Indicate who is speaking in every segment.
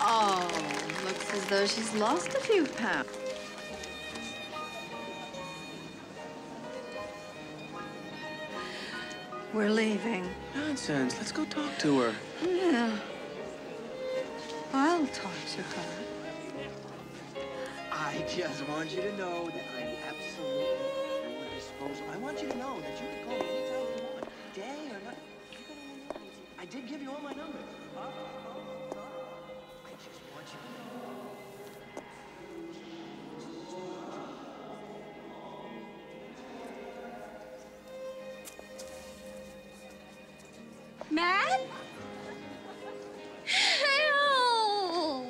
Speaker 1: Oh, looks as though she's lost a few pounds. We're leaving.
Speaker 2: Nonsense. Let's go talk to her.
Speaker 1: Yeah. I'll talk to her.
Speaker 2: I just want you to know that I'm absolutely at your disposal. I want you to know that you can call me anytime you want, day or night. You can only I did give you all my numbers.
Speaker 1: Matt? Help!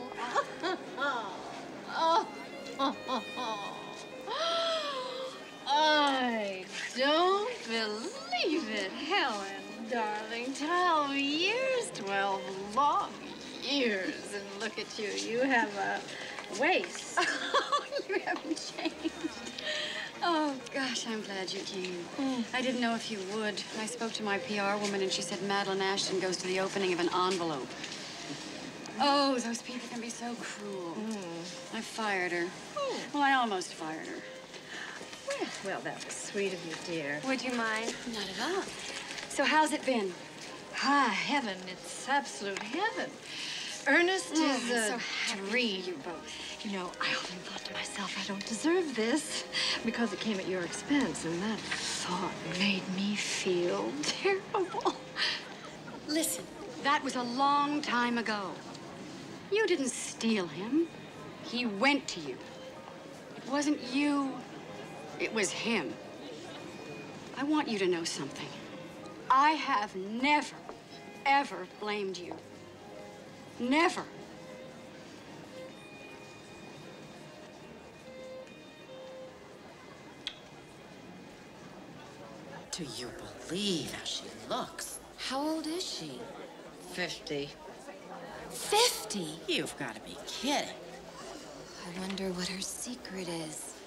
Speaker 1: I don't believe it, Helen, darling. Twelve years, twelve long years. And look at you, you have a waist.
Speaker 3: you haven't changed. Oh, gosh, I'm glad you came. Hmm. I didn't know if you would. I spoke to my PR woman, and she said Madeline Ashton goes to the opening of an envelope. Oh, those people can be so cruel. Hmm. I fired her. Hmm. Well, I almost fired her.
Speaker 1: Well, well, that was sweet of you, dear.
Speaker 3: Would you mind? Not at all. So how's it been?
Speaker 1: Ah, heaven. It's absolute heaven. Ernest
Speaker 3: Mm,
Speaker 1: is a
Speaker 3: so happy
Speaker 1: dream.
Speaker 3: you both.
Speaker 1: You know, I often thought to myself, I don't deserve this because it came at your expense, and that thought made me feel terrible.
Speaker 3: Listen, that was a long time ago. You didn't steal him. He went to you. It wasn't you, it was him. I want you to know something. I have never, ever blamed you. Never.
Speaker 4: Do you believe how she looks?
Speaker 5: How old is she?
Speaker 1: 50.
Speaker 5: 50?
Speaker 4: You've got to be kidding.
Speaker 5: I wonder what her secret is.